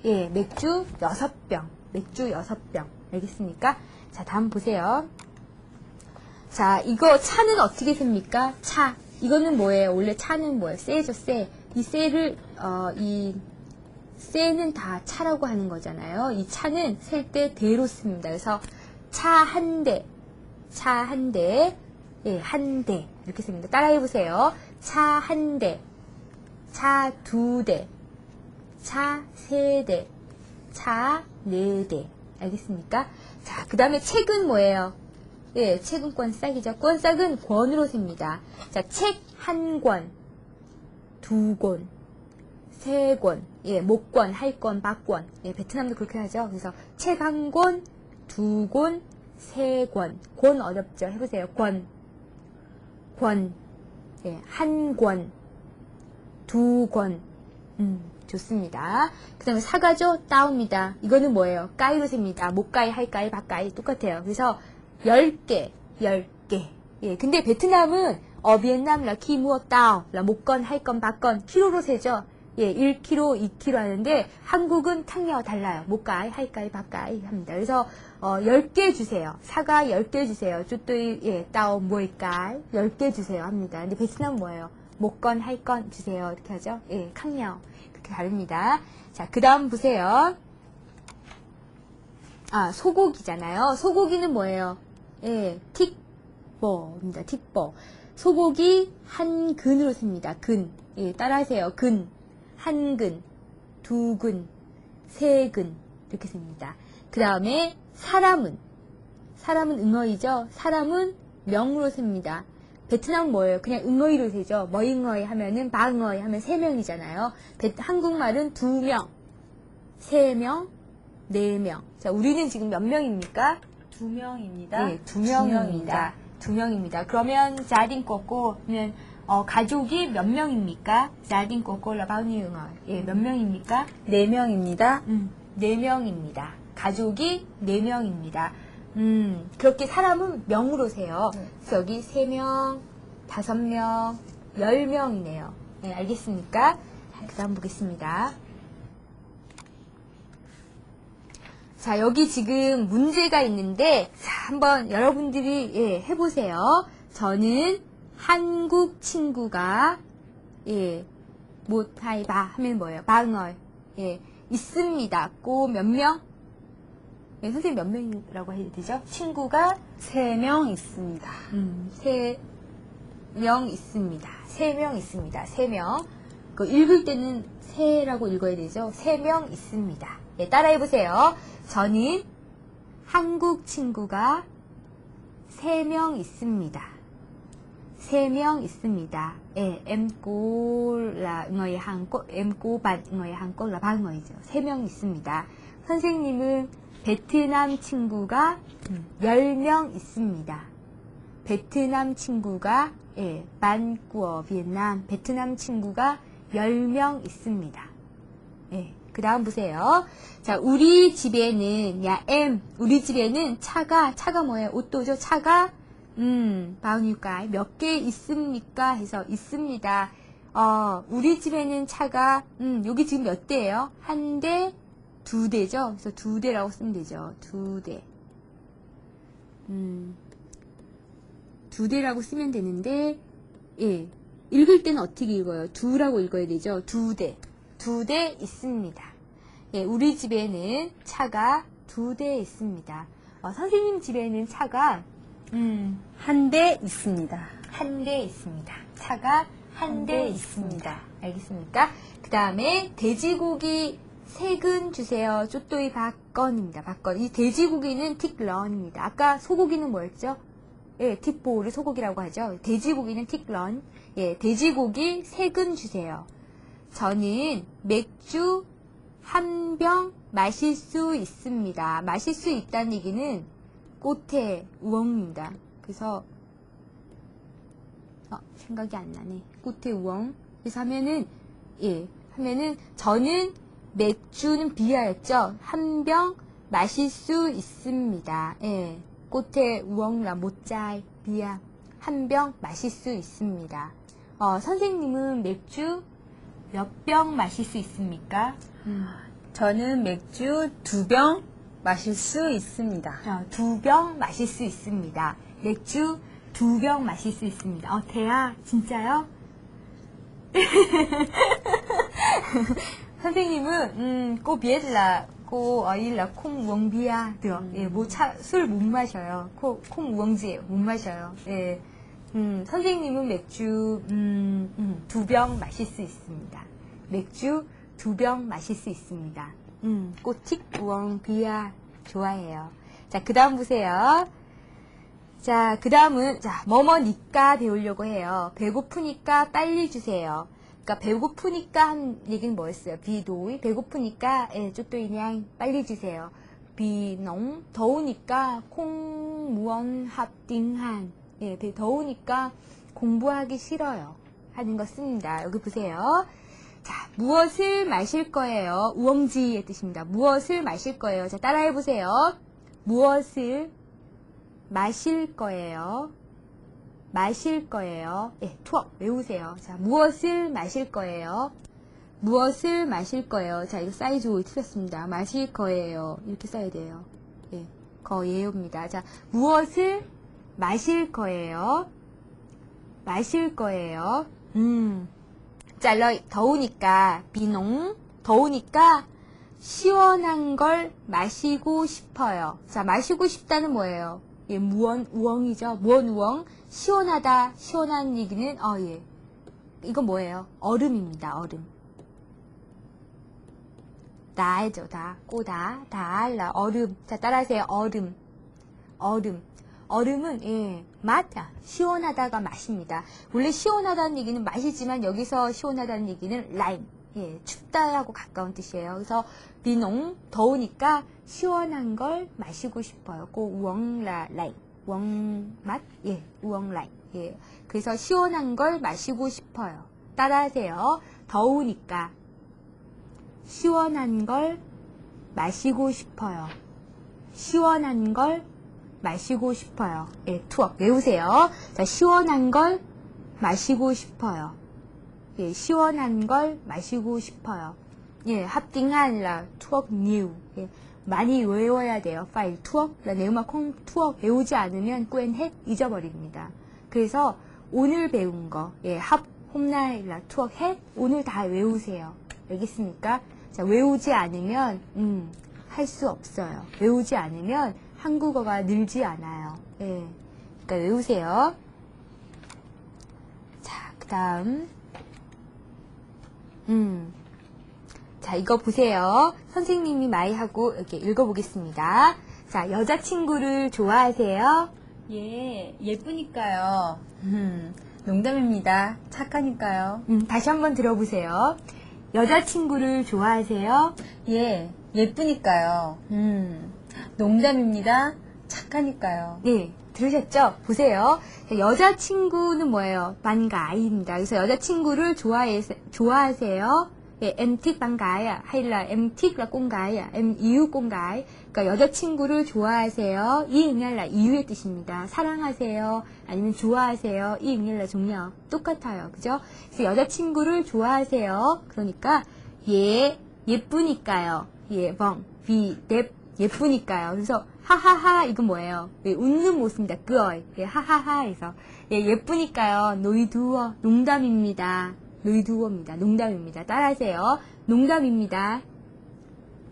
A: 예, 맥주 여섯 병. 맥주 여섯 병. 알겠습니까? 자, 다음 보세요. 자, 이거 차는 어떻게 셉니까? 차. 이거는 뭐예요? 원래 차는 뭐예요? 쎄죠, 쎄. 이 쎄를, 어, 이, 쎄는 다 차라고 하는 거잖아요. 이 차는 셀 때 대로 씁니다. 그래서 차 한 대, 차 한 대, 예, 한 대. 이렇게 씁니다. 따라해 보세요. 차 한 대, 차 두 대, 차 세 대, 차 네 대. 알겠습니까? 자, 그 다음에 책은 뭐예요? 예, 책은 권싹이죠. 권싹은 권으로 셉니다. 자, 책 한 권, 두 권, 세 권, 예, 목권, 할권, 박권. 예, 베트남도 그렇게 하죠. 그래서 책 한 권, 두 권, 세 권. 권 어렵죠. 해보세요. 권, 권, 예, 한 권, 두 권. 음, 좋습니다. 그 다음에 사과죠? 따옵니다. 이거는 뭐예요? 까이로 셉니다. 목까이, 할까이, 박까이 똑같아요. 그래서 10개, 10개. 예, 근데 베트남은 어, 비엔남 라 키무어 따오, 라 목건, 할건, 박건, 키로로 세죠? 예, 1kg, 2kg 하는데 한국은 탕야와 달라요. 목까이, 할까이, 박까이 합니다. 그래서 어, 10개 주세요. 사과 10개 주세요. 쭈뚜이, 예, 따오, 뭐일까이? 10개 주세요. 합니다. 근데 베트남 뭐예요? 목건, 할건 주세요. 이렇게 하죠? 예, 캉야오. 그렇게 다릅니다. 자, 그 다음 보세요. 아, 소고기잖아요. 소고기는 뭐예요? 예, 틱버입니다. 틱버. 소고기 한 근으로 씁니다. 근. 예, 따라하세요. 근. 한 근, 두 근, 세 근. 이렇게 씁니다. 그 다음에 사람은. 사람은 응어이죠? 사람은 명으로 셉니다. 베트남 뭐예요? 그냥 응어이로 세죠. 머잉어이 하면은 바응어이 하면 세 명이잖아요. 베- 한국말은 두 명, 세 명, 네 명. 자, 우리는 지금 몇 명입니까?
B: 두 명입니다.
A: 네, 두 명입니다. 두 명입니다. 그러면 자딩 꼬꼬 면 어, 가족이 몇 명입니까? 자딩 꼬꼬 라 바우니응어. 예, 몇 명입니까?
B: 네 명입니다.
A: 음, 네 명입니다. 가족이 네 명입니다. 음, 그렇게 사람은 명으로 세요.
B: 네.
A: 그래서 여기 세 명, 다섯 명, 열 명이네요. 네, 알겠습니까? 그 다음 보겠습니다. 자, 여기 지금 문제가 있는데, 자, 한번 여러분들이, 예, 해보세요. 저는 한국 친구가, 예, 못하이바 하면 뭐예요? 방얼. 예, 있습니다. 고 몇 명? 예, 선생님 몇 명이라고 해야 되죠? 친구가
B: 세 명 있습니다.
A: 음, 세명 있습니다. 세 명 있습니다. 세 명. 그 읽을 때는 세라고 읽어야 되죠? 세 명 있습니다. 예, 따라해 보세요. 저는 한국 친구가 세 명 있습니다. 세 명 있습니다. 예, em cô là người Hàn Quốc, em cô bạn người Hàn Quốc là ba người 죠. 세명 있습니다. 선생님은 베트남 친구가 음, 10명 있습니다. 베트남 친구가 예, 반꾸어 비엔남 베트남 친구가 10명 있습니다. 예, 그 다음 보세요. 자, 우리 집에는, 야, M. 우리 집에는 차가, 차가 뭐예요? 옷도죠? 차가, 음, 바우니까 몇개 있습니까? 해서 있습니다. 어, 우리 집에는 차가, 음, 여기 지금 몇 대예요? 한 대, 두 대죠? 그래서 두 대라고 쓰면 되죠. 두 대. 음, 두 대라고 쓰면 되는데, 예. 읽을 때는 어떻게 읽어요? 두라고 읽어야 되죠? 두 대. 두 대 있습니다. 예, 우리 집에는 차가 두 대 있습니다. 어, 선생님 집에는 차가, 음,
B: 한 대 있습니다.
A: 한 대 있습니다. 차가 한대 있습니다. 알겠습니까? 그 다음에 돼지고기 세근 주세요. 쪼또이 박건입니다. 박건. 이 돼지고기는 틱런입니다. 아까 소고기는 뭐였죠? 예, 틱보를 소고기라고 하죠. 돼지고기는 틱런. 예, 돼지고기 세근 주세요. 저는 맥주 한 병 마실 수 있습니다. 마실 수 있다는 얘기는 꽃의 우엉입니다. 그래서 어, 생각이 안 나네. 꽃의 우엉. 그래서 하면은 예 하면은 저는 맥주는 비하였죠. 한 병 마실 수 있습니다. 예 꽃의 우엉라 못자이 비하 한병 마실 수 있습니다. 어, 선생님은 맥주 몇 병 마실 수 있습니까? 음.
B: 저는 맥주 두 병 마실 수 있습니다.
A: 어, 두병 마실 수 있습니다. 맥주 두 병 마실 수 있습니다. 어, 대야, 진짜요? 선생님은, 음, 꼬 비엘라, 꼬 어일라, 콩 우엉비야, 드 예, 뭐, 차, 술 못 마셔요. 코, 콩 우엉지 못 마셔요. 예. 음, 선생님은 맥주, 음, 음, 두 병 마실 수 있습니다. 맥주 두 병 마실 수 있습니다. 음, 꼬틱 우엉 비야 좋아해요. 자, 그 다음 보세요. 자, 그 다음은, 자, 뭐뭐니까 배우려고 해요. 배고프니까 빨리 주세요. 그러니까 배고프니까 한 얘기는 뭐였어요? 비도이 배고프니까 예, 쪼또 그냥 빨리 주세요. 비농 더우니까 콩무원 합딩한 예, 배- 더우니까 공부하기 싫어요. 하는 거 씁니다. 여기 보세요. 자, 무엇을 마실 거예요? 우엉지의 뜻입니다. 무엇을 마실 거예요? 자, 따라해 보세요. 무엇을 마실 거예요? 마실 거예요. 예, 투어 외우세요. 자, 무엇을 마실 거예요? 무엇을 마실 거예요? 자, 이거 사이즈 오 틀렸습니다. 마실 거예요. 이렇게 써야 돼요. 예, 거예요입니다. 자, 무엇을 마실 거예요? 마실 거예요. 음. 잘러 더우니까 비농 더우니까 시원한 걸 마시고 싶어요. 자, 마시고 싶다는 뭐예요? 예, 무언 우엉이죠. 무언 우엉 시원하다 시원한 얘기는 어 예. 이거 뭐예요? 얼음입니다. 얼음. 다죠, 다. 꼬다, 달라, 얼음. 자, 따라하세요. 얼음. 얼음. 얼음은, 예, 맛, 아, 시원하다가 맛입니다. 원래 시원하다는 얘기는 맛이지만 여기서 시원하다는 얘기는 라임. 예, 춥다하고 가까운 뜻이에요. 그래서 비농, 더우니까 시원한 걸 마시고 싶어요. 고 우엉라 라임. 우엉 맛? 예, 우엉 라임. 예. 그래서 시원한 걸 마시고 싶어요. 따라하세요. 더우니까 시원한 걸 마시고 싶어요. 시원한 걸 마시고 싶어요. 예, thuộc 외우세요. 자, 시원한 걸 마시고 싶어요. 예, 시원한 걸 마시고 싶어요. 예, học tiếng Hàn là thuộc nhiều. 예, 많이 외워야 돼요. phải thuộc, nếu mà không thuộc 외우지 않으면 꿰헷 잊어버립니다. 그래서 오늘 배운 거, 예, 합 홈라일라 투억 헷 오늘 다 외우세요. 알겠습니까? 자, 외우지 않으면 음, 할 수 없어요. 외우지 않으면 한국어가 늘지 않아요. 예. 그러니까 외우세요. 자, 그 다음 음. 자, 이거 보세요. 선생님이 많이 하고 이렇게 읽어보겠습니다. 자, 여자친구를 좋아하세요?
B: 예, 예쁘니까요. 음, 농담입니다. 착하니까요.
A: 음, 다시 한번 들어보세요. 여자친구를 좋아하세요?
B: 예, 예쁘니까요. 음, 농담입니다. 착하니까요.
A: 네, 들으셨죠? 보세요. 자, 여자친구는 뭐예요? 만가 아이입니다. 그래서 여자친구를 좋아해, 좋아하세요? 예, thích là con gái à? em yêu con gái. 그러니까 여자친구를 좋아하세요. 이 응얄라 이유의 뜻입니다. 사랑하세요. 아니면 좋아하세요. 이 응얄라 종료 똑같아요. 그죠? 그래서 여자친구를 좋아하세요. 그러니까 예, 예쁘니까요. 예, 벙, 비, 뎁, 예쁘니까요. 그래서 하하하 이건 뭐예요? 예, 웃는 모습입니다. 그어이. 예, 하하하에서 예, 예쁘니까요. 노이두어 농담입니다. 노이두어입니다. 농담입니다. 따라하세요. 농담입니다.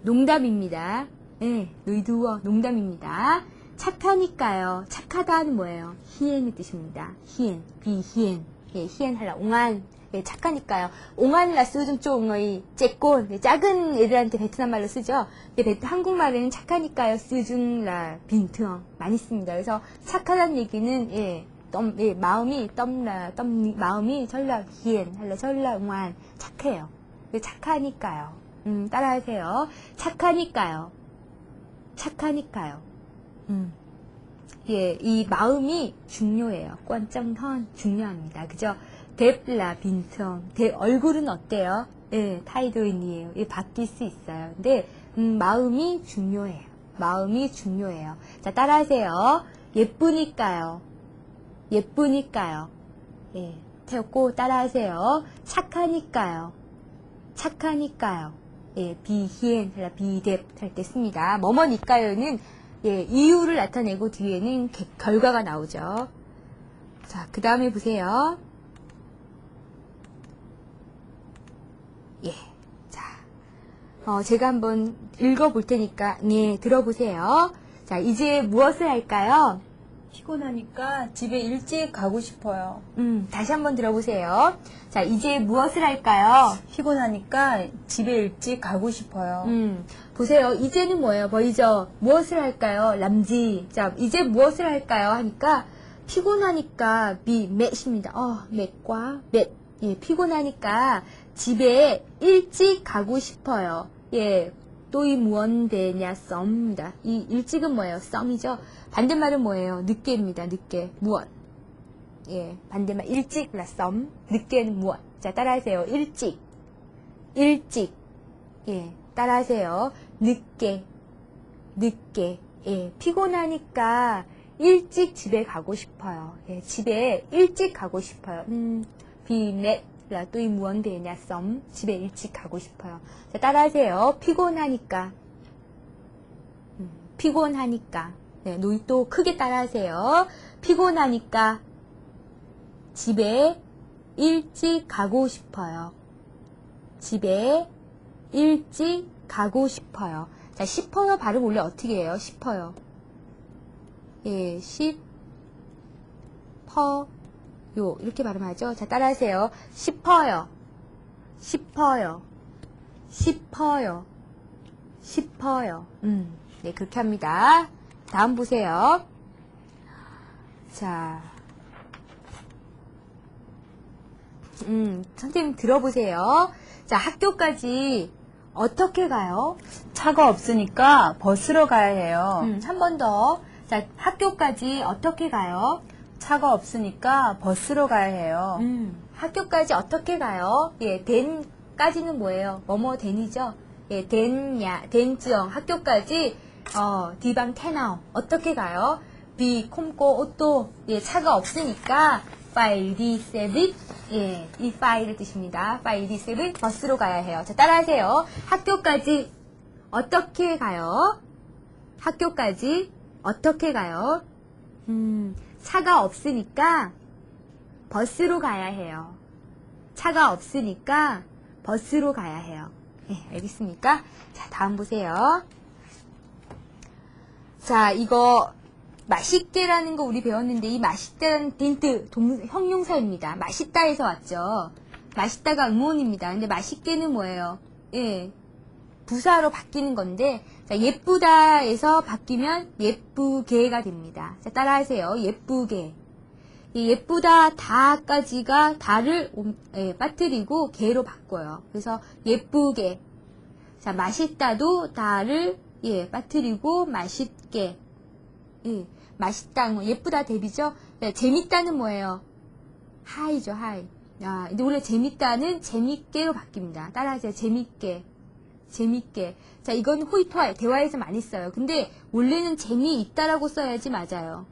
A: 농담입니다. 예, 노이두어 농담입니다. 착하니까요. 착하다는 뭐예요? 희엔의 뜻입니다. 희엔, 비희엔. 예, 희엔 할라 옹안. 예, 착하니까요. 옹안라 쓰좀 좀의 째꼰 예, 작은 애들한테 베트남 말로 쓰죠. 예, 베트, 한국말에는 착하니까요. 쓰중라 빈트엉 많이 씁니다. 그래서 착하다는 얘기는 예, 덤, 예, 마음이 덤라 덤 마음이 절라 희엔 할라 절라 옹안 착해요. 예, 착하니까요. 음, 따라하세요. 착하니까요. 착하니까요. 음. 예, 이 마음이 중요해요. 관점헌 중요합니다. 그죠? 뎁라 빈텀. 대 얼굴은 어때요? 예, 타이도인이에요. 예, 바뀔 수 있어요. 근데 음, 마음이 중요해요. 마음이 중요해요. 자, 따라하세요. 예쁘니까요. 예쁘니까요. 예, 태웠고 따라하세요. 착하니까요. 착하니까요. 예, 비히엔, 비뎁 할때 씁니다. 뭐뭐니까요는 예, 이유를 나타내고 뒤에는 개- 결과가 나오죠. 자, 그 다음에 보세요. 예, 자, 어, 제가 한번 읽어볼 테니까, 네, 들어보세요. 자, 이제 무엇을 할까요?
B: 피곤하니까 집에 일찍 가고 싶어요.
A: 음, 다시 한번 들어보세요. 자, 이제 무엇을 할까요?
B: 피곤하니까 집에 일찍 가고 싶어요.
A: 음, 보세요. 이제는 뭐예요? 보이죠? 무엇을 할까요? 람지. 자, 이제 무엇을 할까요? 하니까, 피곤하니까, 미, 맷입니다. 어, 맷과 맷. 예, 피곤하니까 집에 일찍 가고 싶어요. 예, 또이 무언되냐, 썸입니다. 이 일찍은 뭐예요? 썸이죠? 반대말은 뭐예요? 늦게입니다. 늦게. 무언. 예, 반대말 일찍, 라 썸. 늦게는 무언. 자, 따라하세요. 일찍. 일찍. 예, 따라하세요. 늦게, 늦게. 예, 피곤하니까 일찍 집에 가고 싶어요. 예, 집에 일찍 가고 싶어요. 음, 비넷, 라, 또 이 무언되냐, 썸. 집에 일찍 가고 싶어요. 자, 따라하세요. 피곤하니까. 음, 피곤하니까. 네, 노이 또 크게 따라하세요. 피곤하니까 집에 일찍 가고 싶어요. 집에 일찍 가고 싶어요. 자, 싶어요 발음 원래 어떻게 해요? 싶어요. 예, 싶어요. 이렇게 발음하죠. 자, 따라하세요. 싶어요. 싶어요. 싶어요. 싶어요. 음, 네, 그렇게 합니다. 다음 보세요. 자, 음, 선생님 들어보세요. 자, 학교까지 어떻게 가요?
B: 차가 없으니까 버스로 가야 해요.
A: 음, 한 번 더. 자, 학교까지 어떻게 가요?
B: 차가 없으니까 버스로 가야 해요.
A: 음, 학교까지 어떻게 가요? 예, 된까지는 뭐예요? 뭐뭐 된이죠? 예, đến nhà, đến trường 학교까지 어, đi bằng thế nào 어떻게 가요? vì không có ô tô 예, 차가 없으니까 phải đi xe buýt 예, 이 phải를 뜻입니다. phải đi xe buýt 버스로 가야 해요. 자, 따라하세요. 학교까지 어떻게 가요? 학교까지 어떻게 가요? 음, 차가 없으니까 버스로 가야 해요. 차가 없으니까 버스로 가야 해요. 네, 알겠습니까? 자, 다음 보세요. 자, 이거 맛있게라는 거 우리 배웠는데 이 맛있다는 딘트 동, 형용사입니다. 맛있다에서 왔죠. 맛있다가 응원입니다. 근데 맛있게는 뭐예요? 예, 부사로 바뀌는 건데 자, 예쁘다에서 바뀌면 예쁘게가 됩니다. 자, 따라하세요. 예쁘게. 이 예쁘다 다까지가 다를 옴- 예, 빠뜨리고 게로 바꿔요. 그래서 예쁘게. 자, 맛있다도 다를 예, 빠뜨리고 맛있게. 예, 맛있다, 뭐 예쁘다 대비죠. 네, 재밌다는 뭐예요? 하이죠, 하이. 아, 근데 원래 재밌다는 재밌게로 바뀝니다. 따라하세요. 재밌게. 재밌게. 자, 이건 호이토하 대화에서 많이 써요. 근데 원래는 재미있다라고 써야지 맞아요.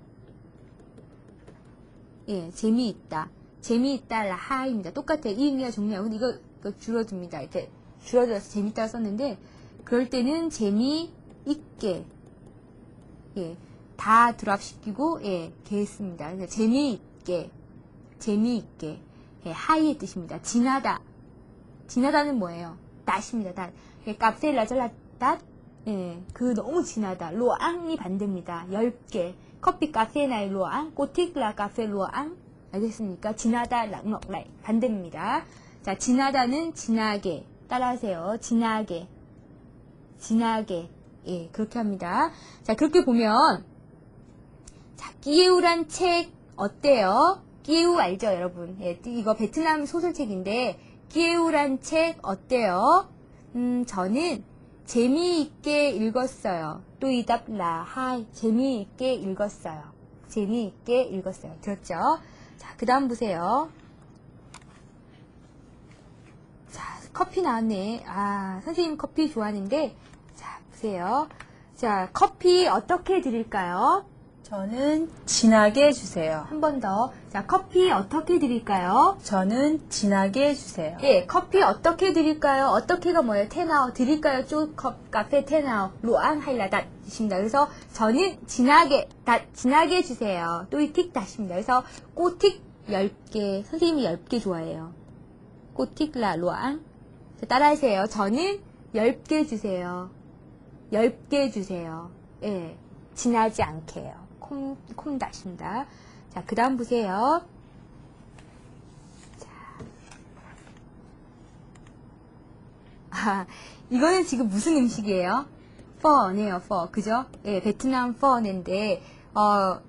A: 예, 재미있다. 재미있다, 라하입니다. 똑같아요. 이 의미가 종류하고. 근데 이거, 이거 줄어듭니다. 이렇게 줄어들어서 재밌다 썼는데, 그럴 때는 재미있게. 예, 다 드랍시키고, 예, 개했습니다. 그래서 재미있게. 재미있게. 예, 하이의 뜻입니다. 지나다. 지나다는 뭐예요? 낫입니다. 낫. 예, 카페 라절라 낫. 예, 그 너무 진하다. 로앙이 반대입니다. 10개. 커피 카페나의 로앙, 꼬틱라 카페 로앙. 알겠습니까? 지나다, 락먹라이. 반대입니다. 자, 지나다는 지나게. 따라하세요. 지나게. 지나게. 예, 그렇게 합니다. 자, 그렇게 보면, 자, 끼우란 책 어때요? 끼우 알죠, 여러분? 예, 이거 베트남 소설책인데, 끼우란 책 어때요? 음, 저는 재미있게 읽었어요. tôi đọc là, hay, 재미있게 읽었어요. 재미있게 읽었어요. 들었죠? 자, 그 다음 보세요. 자, 커피 나왔네. 아, 선생님 커피 좋아하는데, 자, 보세요. 자, 커피 어떻게 드릴까요?
B: 저는 진하게 주세요.
A: 한 번 더. 자, 커피 어떻게 드릴까요?
B: 저는 진하게 주세요.
A: 예, 커피 어떻게 드릴까요? 어떻게가 뭐예요? thế nào 드릴까요? 쪼컵 카페 테나오 로안 하일라닷 이십니다. 그래서 저는 진하게 đặc 진하게 주세요. tôi thích đặc입니다. 그래서 꼬틱 10개 선생님이 10개 좋아해요. 꼬틱 라 로안 자, 따라하세요. 저는 10개 주세요. 10개 주세요. 예, 진하지 않게요. 콤, 콤닷입니다. 자, 그 다음 보세요. 아, 이거는 지금 무슨 음식이에요? 퍼네요, 퍼. 그죠? 예, 베트남 퍼인데, 어,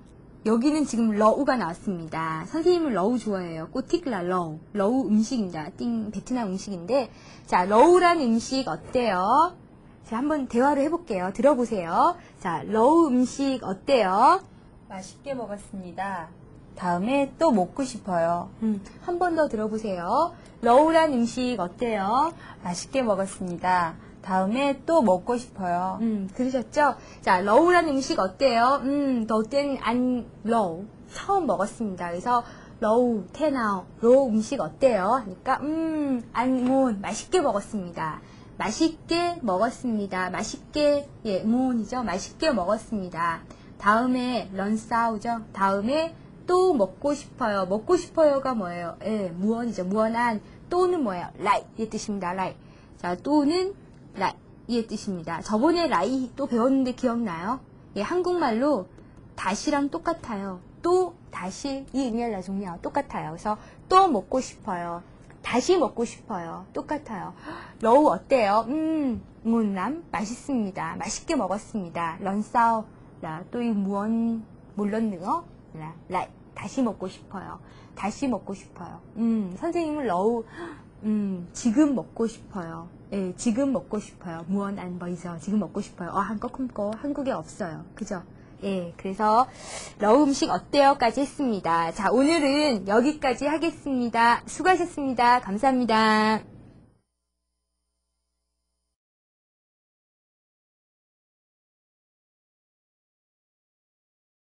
A: 여기는 지금 lẩu가 나왔습니다. 선생님은 lẩu 좋아해요. cô thích là lẩu. lẩu 음식입니다. tiếng, 베트남 음식인데, 자, lẩu란 음식 어때요? 자, 한번 대화를 해볼게요. 들어보세요. 자, lẩu 음식 어때요?
B: 맛있게 먹었습니다. 다음에 또 먹고 싶어요.
A: 음, 한 번 더 들어보세요. lẩu란 음식 어때요?
B: 맛있게 먹었습니다. 다음에 또 먹고 싶어요.
A: 음, 들으셨죠? 자, lẩu란 음식 어때요? 음, lần đầu tiên ăn lẩu. 처음 먹었습니다. 그래서 lẩu, thế nào, lẩu 음식 어때요? 하니까 음, ăn ngon 맛있게 먹었습니다. 맛있게 먹었습니다. 맛있게 예, ngon이죠. 맛있게 먹었습니다. 다음에 lần sau죠. 다음에 또 먹고 싶어요. 먹고 싶어요가 뭐예요? 예, muốn이죠. muốn ăn 또는 뭐예요? lại 이 뜻입니다. lại. 자, 또는 lại 의 뜻입니다. 저번에 lại 또 배웠는데 기억나요? 예, 한국말로 다시랑 똑같아요. 또 다시 이 의미를 종이야 똑같아요. 그래서 또 먹고 싶어요. 다시 먹고 싶어요. 똑같아요. 러우 어때요? 음, 문남 맛있습니다. 맛있게 먹었습니다. 런싸오 물론 능어 라 라이 다시 먹고 싶어요. 다시 먹고 싶어요. 음, 선생님은 러우 음, 지금 먹고 싶어요. 예, 지금 먹고 싶어요. 무언 안 보이죠? 지금 먹고 싶어요. 어, 굶고 한국에 없어요. 그죠? 예, 그래서 러우 음식 어때요?까지 했습니다. 자, 오늘은 여기까지 하겠습니다. 수고하셨습니다. 감사합니다.